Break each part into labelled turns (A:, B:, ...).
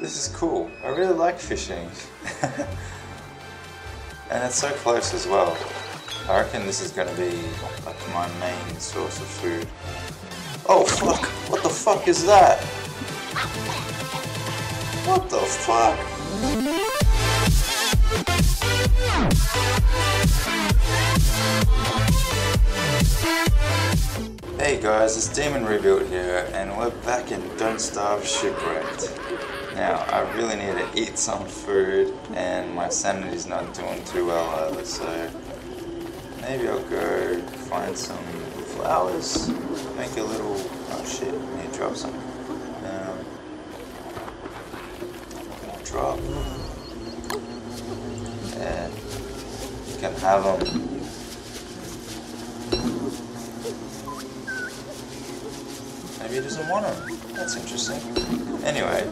A: This is cool. I really like fishing. and it's so close as well. I reckon this is gonna be like my main source of food. Oh fuck! What the fuck is that? What the fuck? Hey guys, it's Demon Rebuilt here, and we're back in Don't Starve Shipwrecked. Now, I really need to eat some food, and my sanity's not doing too well either, so maybe I'll go find some flowers, make a little, oh shit, I need to drop some. Um, drop. And you can have them Maybe he doesn't want them. That's interesting. Anyway,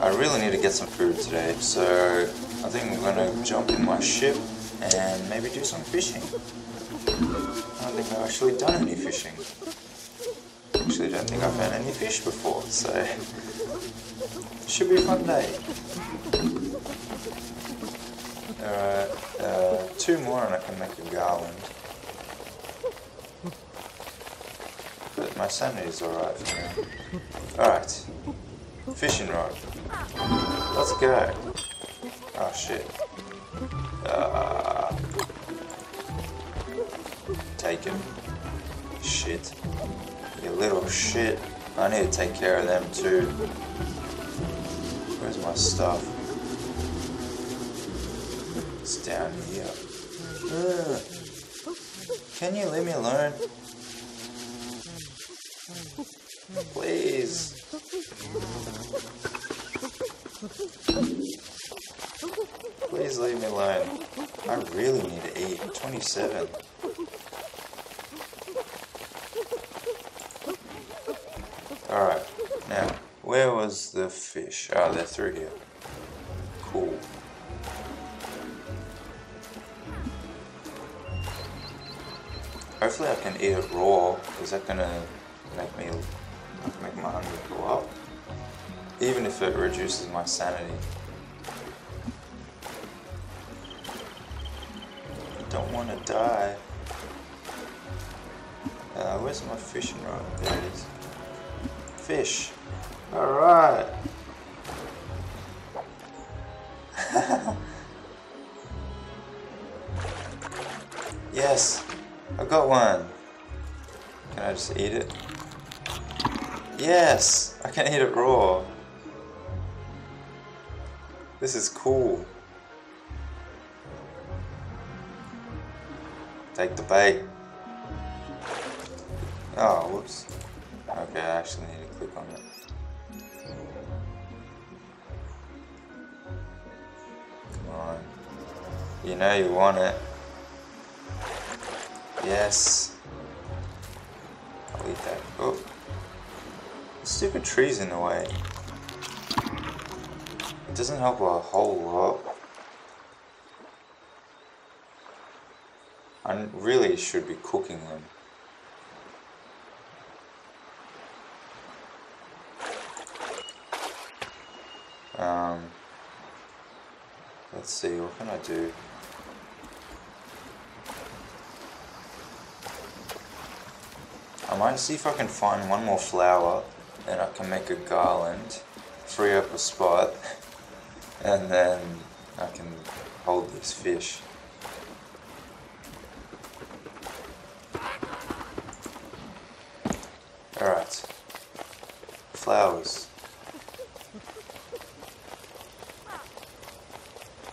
A: I really need to get some food today, so I think I'm gonna jump in my ship and maybe do some fishing. I don't think I've actually done any fishing. Actually, don't think I've had any fish before, so should be a fun day. Alright, uh, two more and I can make a garland. My sanity's alright for now. Alright. Fishing rod. Let's go. Oh shit. Uh, take him. Shit. You little shit. I need to take care of them too. Where's my stuff? It's down here. Can you leave me alone? Please. Please leave me alone. I really need to eat. 27. Alright, now, where was the fish? Oh, they're through here. Cool. Hopefully I can eat it raw. Is that gonna make me make my hunger go up? Even if it reduces my sanity. I don't want to die. Uh, where's my fishing rod? There it is. Fish. Alright. yes. I got one. Can I just eat it? Yes! I can eat it raw. This is cool. Take the bait. Oh, whoops. Okay, I actually need to click on it. Come on. You know you want it. Yes. I'll eat that. Oh. Stupid trees in the way. It doesn't help a whole lot. I really should be cooking them. Um, let's see, what can I do? I might see if I can find one more flower, then I can make a garland, free up a spot, and then I can hold this fish. Alright. Flowers.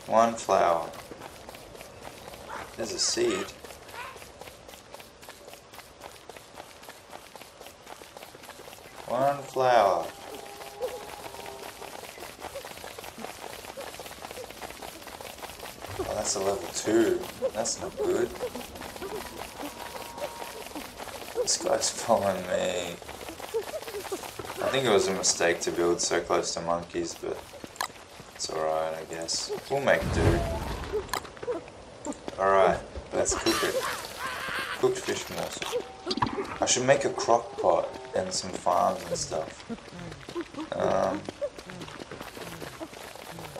A: One flower. There's a seed. One flower. Oh, that's a level two. That's not good. This guy's following me. I think it was a mistake to build so close to monkeys, but it's alright, I guess. We'll make do. Alright, let's cook it. Cooked fish morsel. I should make a crock pot and some farms and stuff. Um,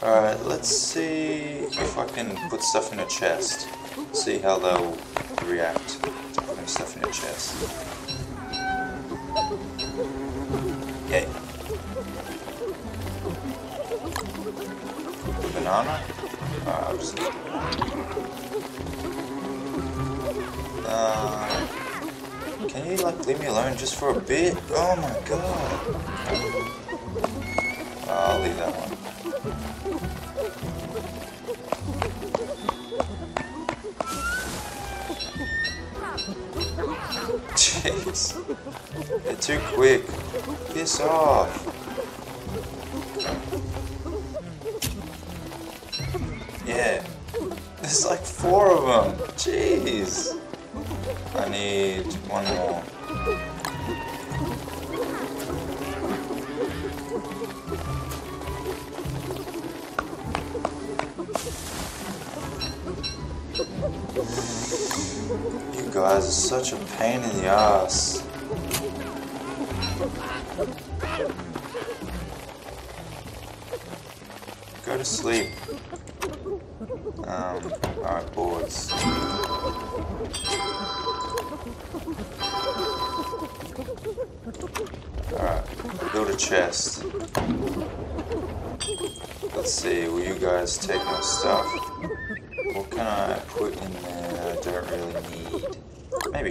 A: Alright, let's see if I can put stuff in a chest. See how they'll react to putting stuff in a chest. Yay. Banana? Uh, I'll just... Uh, can you like leave me alone just for a bit? Oh my god. Uh, I'll leave that one. Jeez. They're too quick. Piss off. Yeah. There's like four of them. Jeez. Need one more. You guys are such a pain in the ass. Go to sleep.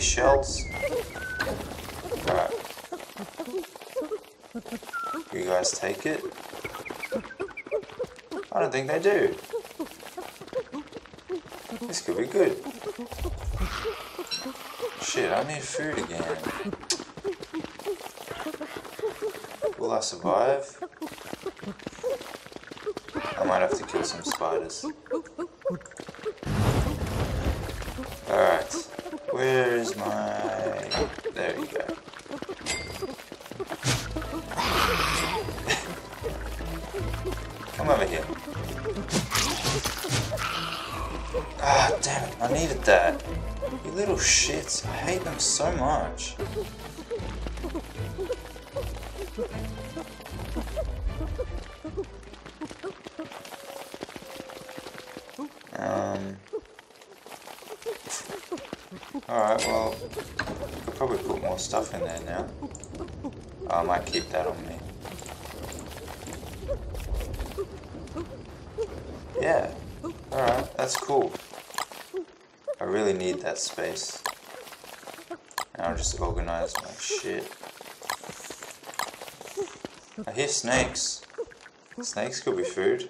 A: Shells? Alright. You guys take it? I don't think they do. This could be good. Shit, I need food again. Will I survive? I might have to kill some spiders. There you go. Come over here. Ah, damn it. I needed that. You little shits. I hate them so much. Um. Alright, well, probably put more stuff in there now. Oh, I might keep that on me. Yeah. Alright, that's cool. I really need that space. And I'll just organize my shit. I hear snakes. Snakes could be food.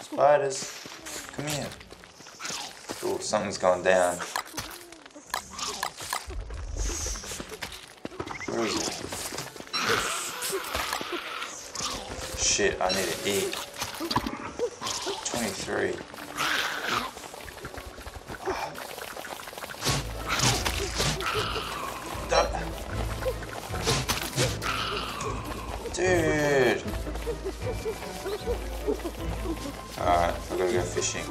A: Spiders, something's gone down. Where is it? Shit, I need to eat. 23. Dude! Alright, I gotta go fishing.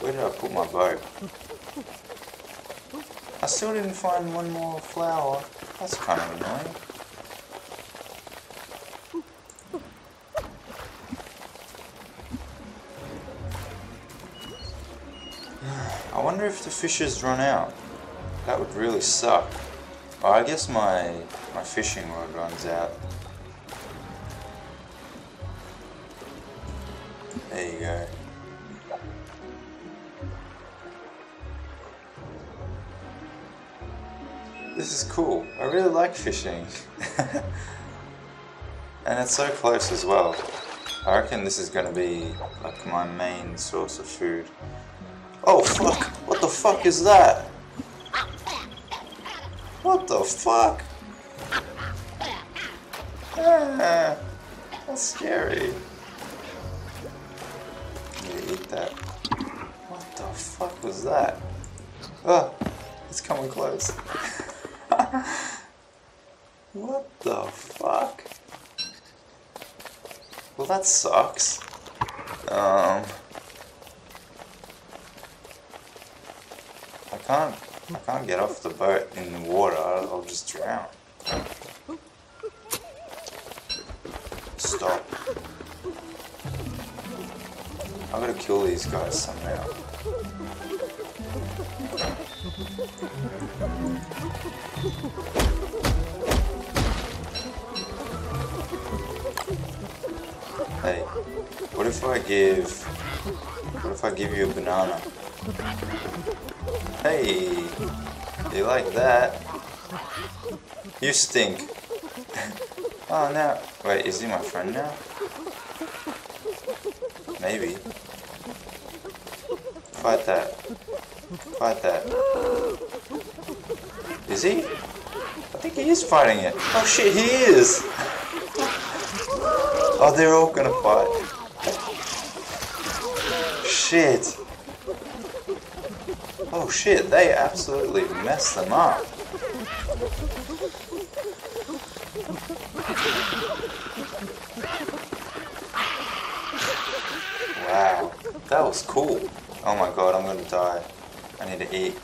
A: Where did I put my boat? I still didn't find one more flower. That's kind of annoying. I wonder if the fishes run out. That would really suck. I guess my my fishing rod runs out. This is cool. I really like fishing. and it's so close as well. I reckon this is gonna be like my main source of food. Oh fuck! What the fuck is that? What the fuck? Ah, that's scary. Gonna eat that. What the fuck was that? Oh, it's coming close. what the fuck? Well, that sucks. Um. I can't, I can't get off the boat in the water. I'll, just drown. Stop. I'm gonna kill these guys somehow. Hey, what if I give, what if I give you a banana? Hey, you like that? You stink. oh no, wait, is he my friend now? Maybe. Fight that. Fight that. Is he? I think he is fighting it. Oh shit, he is! Oh, they're all gonna fight. Shit. Oh shit, they absolutely messed them up. Wow, that was cool. Oh my god, I'm gonna die. I need to eat.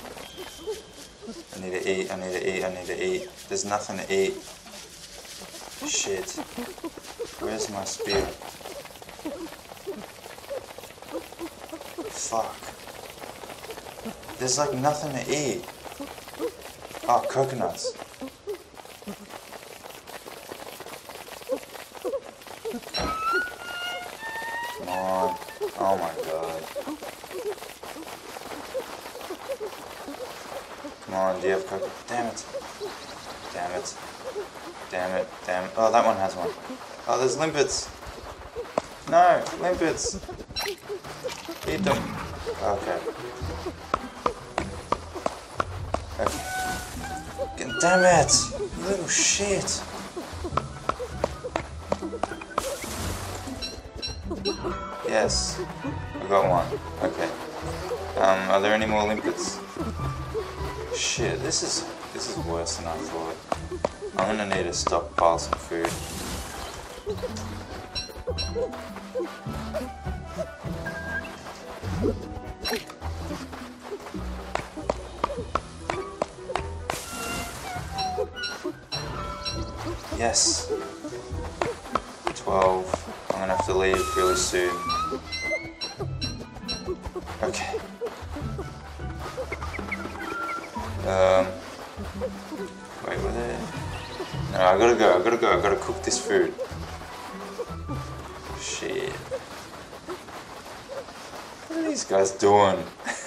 A: I need to eat, I need to eat, I need to eat. There's nothing to eat. Shit. Where's my spear? Fuck. There's like nothing to eat. Oh, coconuts. Come on. Oh my god. Come on, do you? Damn it. Damn it. Damn it. Damn it. Oh, that one has one. Oh, there's limpets. No, limpets. Eat them. Okay. okay. Damn it! You little shit! Yes. I got one. Okay. Um, are there any more limpets? Shit, this is this is worse than I thought. I'm gonna need to stockpile some food. Yes. 12. I'm gonna have to leave really soon. Okay. Um. Wait, were there? No, I gotta go, I gotta go, I gotta cook this food. Shit. What are these guys doing?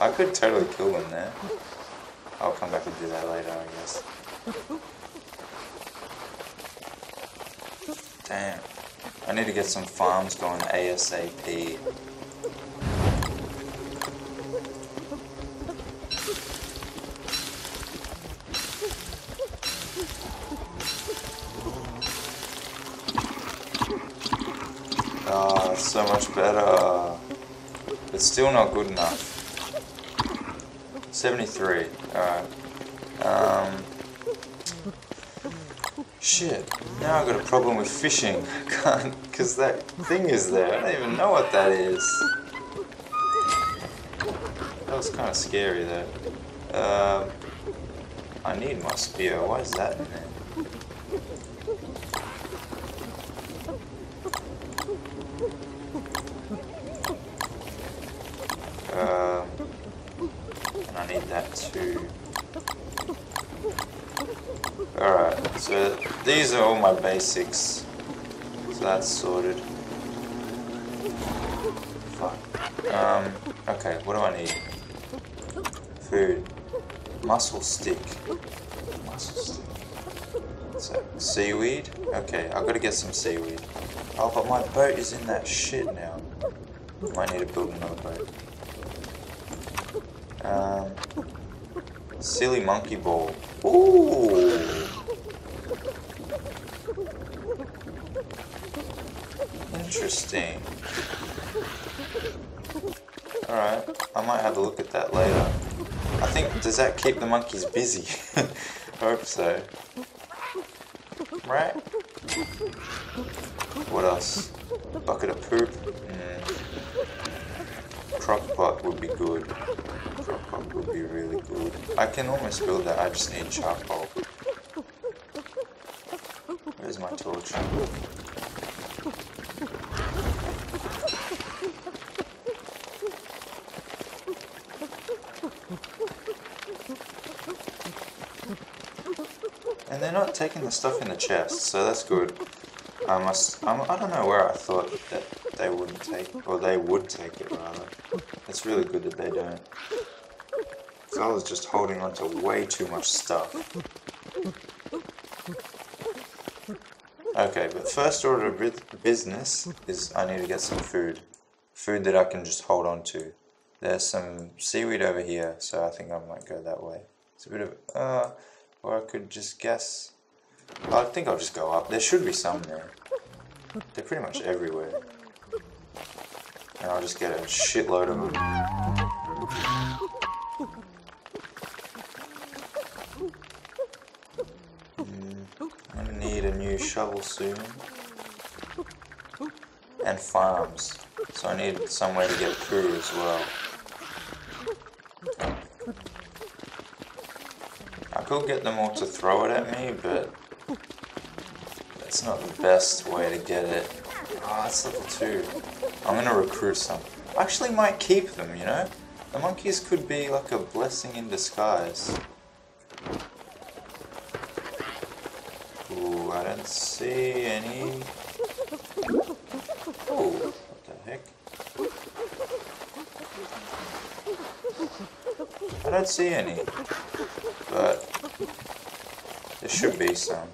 A: I could totally kill them there. I'll come back and do that later, I guess. Damn. I need to get some farms going ASAP. It's so much better. It's still not good enough. 73. Alright. Um. Shit. Now I've got a problem with fishing. Can't, because that thing is there. I don't even know what that is. That was kind of scary though. Um. I need my spear. Why is that in there? 86. So that's sorted. Fuck. Um, okay, what do I need? Food. Mussel stick. Mussel stick. So, seaweed? Okay, I've got to get some seaweed. Oh, but my boat is in that shit now. Might need to build another boat. Um, silly monkey ball. Ooh! Have a look at that later. I think, does that keep the monkeys busy? I hope so. Right? What else? Bucket of poop? Mm. crock pot would be good. Crock pot would be really good. I can almost build that, I just need charcoal. Where's my torch? Taking the stuff in the chest, so that's good. I must. I'm, I don't know where I thought that they wouldn't take, or they would take it rather. It's really good that they don't. So I was just holding on to way too much stuff. Okay, but first order of business is I need to get some food. Food that I can just hold on to. There's some seaweed over here, so I think I might go that way. It's a bit of, uh, or I could just guess. I think I'll just go up. There should be some there. They're pretty much everywhere. And I'll just get a shitload of them. I'm gonna need a new shovel soon. And farms. So I need somewhere to get food as well. I could get them all to throw it at me, but that's not the best way to get it. Ah, oh, that's level 2. I'm gonna recruit some. I actually might keep them, you know? The monkeys could be like a blessing in disguise. Ooh, I don't see any. What the heck? I don't see any. But there should be some.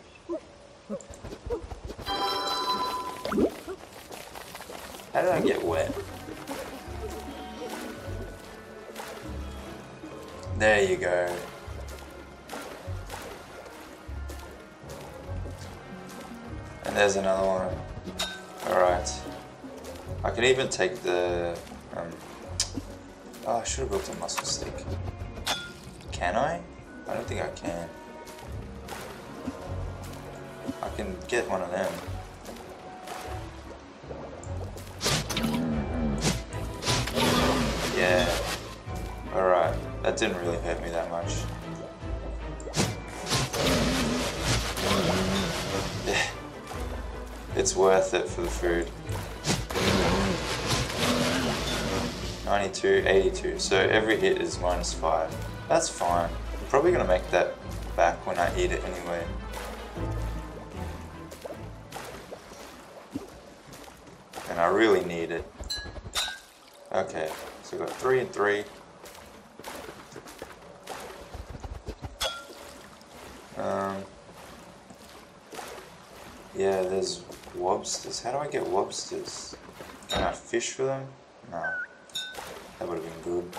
A: How did I get wet? There you go. And there's another one. Alright. I could even take the... Um, oh, I should have built a mussel stick. Can I? I don't think I can. I can get one of them. Didn't really hurt me that much. It's worth it for the food. 92, 82. So every hit is minus 5. That's fine. I'm probably going to make that back when I eat it anyway. And I really need it. Okay, so we've got 3 and 3. Um, yeah, there's lobsters. How do I get lobsters? Can I fish for them? No. That would have been good.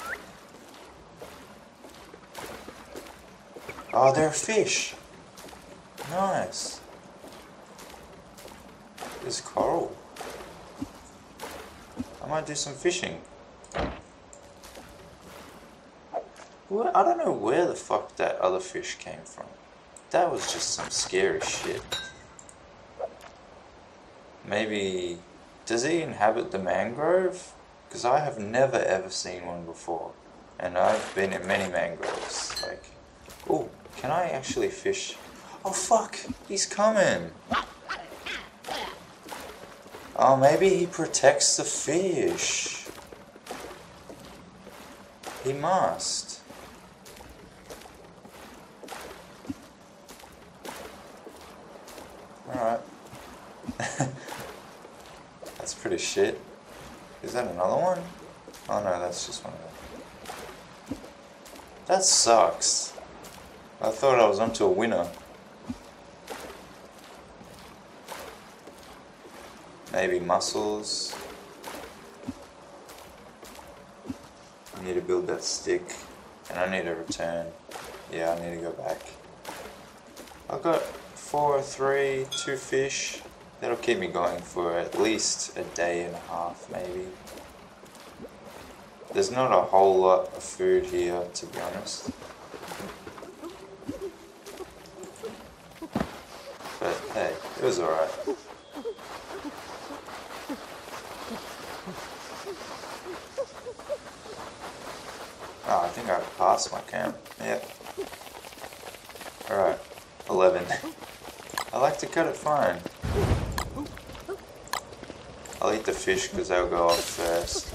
A: Oh, they're fish. Nice. There's coral. I might do some fishing. Well, I don't know where the fuck that other fish came from. That was just some scary shit. Maybe... Does he inhabit the mangrove? Because I have never ever seen one before. And I've been in many mangroves. Like, oh, can I actually fish? Oh fuck, he's coming. Oh, maybe he protects the fish. He must. Alright. that's pretty shit. Is that another one? Oh no, that's just one of them. That sucks. I thought I was onto a winner. Maybe mussels. I need to build that stick. And I need to return. Yeah, I need to go back. I've got four, three, two fish. That'll keep me going for at least a day and a half, maybe. There's not a whole lot of food here, to be honest. But hey, it was alright. Oh, ah, I think I passed my camp. Yep. Alright. 11. I like to cut it fine. I'll eat the fish because they'll go off first.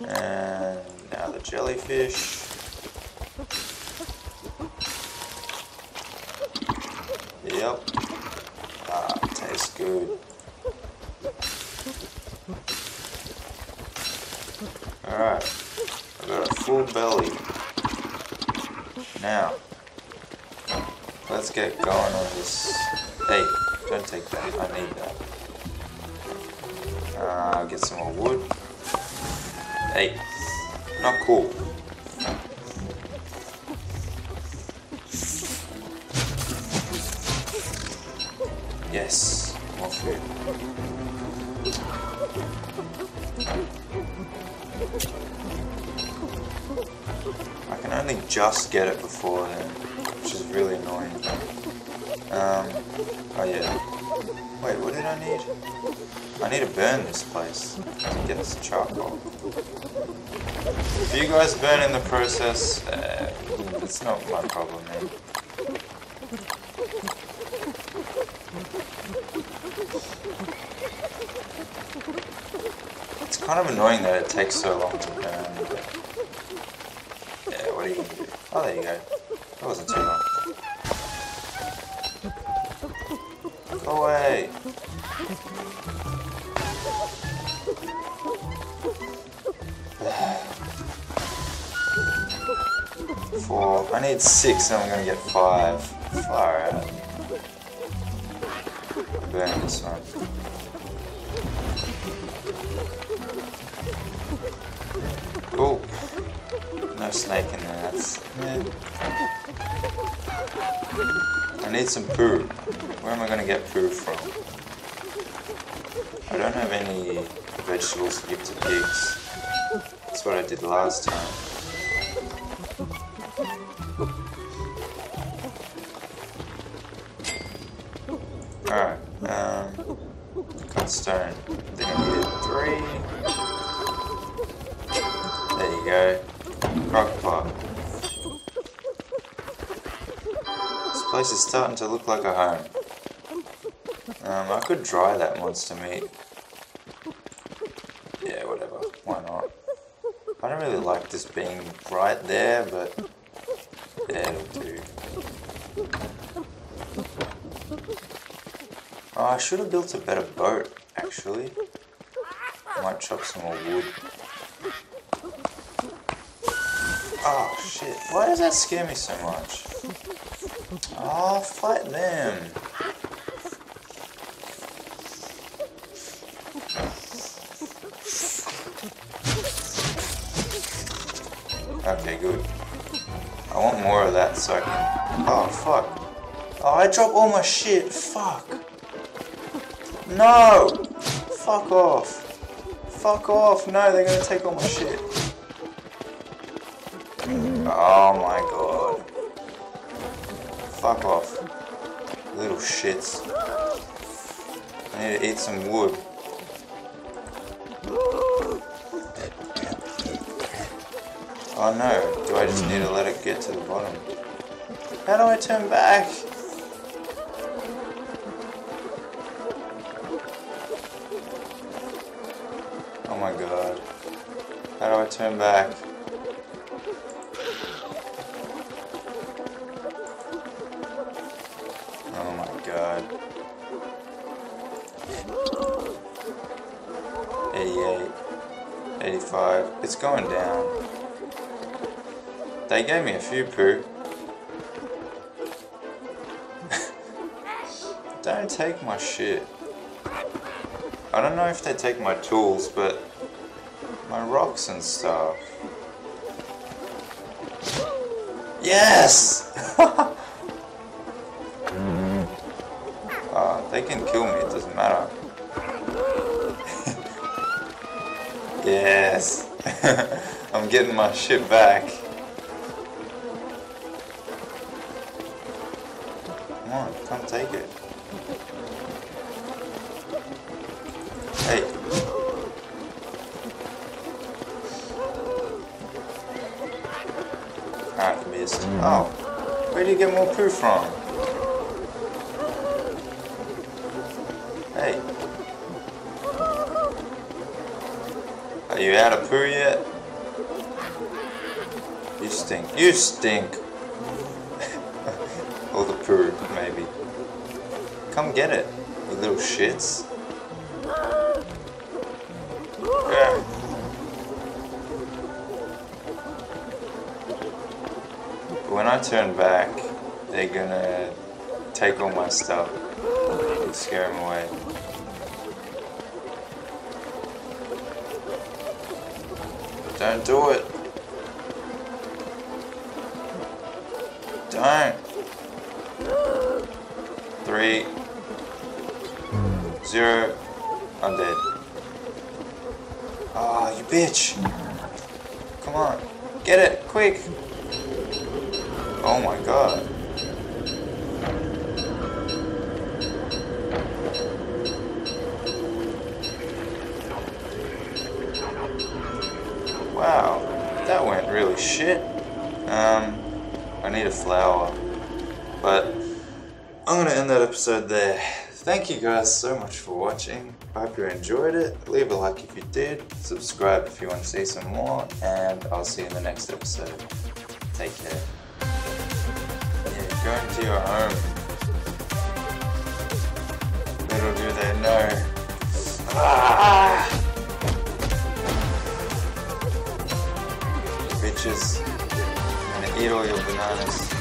A: And now the jellyfish. Yep. Ah, tastes good. Alright. I got a full belly. Now, let's get going on this. Hey, don't take that. I need that. Uh, get some more wood. Hey, not cool. Yes, more food. I can only just get it before then, which is really annoying. Um, oh yeah. Wait, what did I need? I need to burn this place to get some charcoal. If you guys burn in the process, uh, it's not my problem, man. It's kind of annoying that it takes so long to Four. I need six and I'm gonna get five. Far out. Burn this one. Oh. No snake in there. That's. Yeah. I need some poo. Where am I gonna get poo from? I don't have any vegetables to give to pigs. That's what I did last time. Is starting to look like a home. Um, I could dry that monster meat. Yeah, whatever. Why not? I don't really like this being right there, but yeah, it'll do. Oh, I should have built a better boat, actually. Might chop some more wood. Oh shit, why does that scare me so much? Oh, fight them. Okay, good. I want more of that so I can... Oh, fuck. Oh, I dropped all my shit. Fuck. No! Fuck off. Fuck off. No, they're gonna take all my shit. Oh my god. Fuck off. Little shits. I need to eat some wood. Oh no, do I just need to let it get to the bottom? How do I turn back? Oh my god. How do I turn back? It's going down. They gave me a few poo. Don't take my shit. I don't know if they take my tools, but my rocks and stuff. Yes! uh, they can kill me, it doesn't matter. yes! I'm getting my shit back. Come on, come take it. Hey. Alright, missed. Mm. Oh. Where do you get more proof from? Hey. Are you out of poo yet? You stink. You stink. or the poo, maybe. Come get it, you little shits. When I turn back, they're gonna take all my stuff and scare them away. Don't do it. Don't. Three. Zero. I'm dead. Ah, you bitch. Come on. Get it, quick. Oh my god. Wow, that went really shit. Um, I need a flower. But I'm gonna end that episode there. Thank you guys so much for watching. I hope you enjoyed it. Leave a like if you did. Subscribe if you want to see some more. And I'll see you in the next episode. Take care. Yeah, go into your home. Little do they know. Ah! Bitches. I'm gonna eat all your bananas.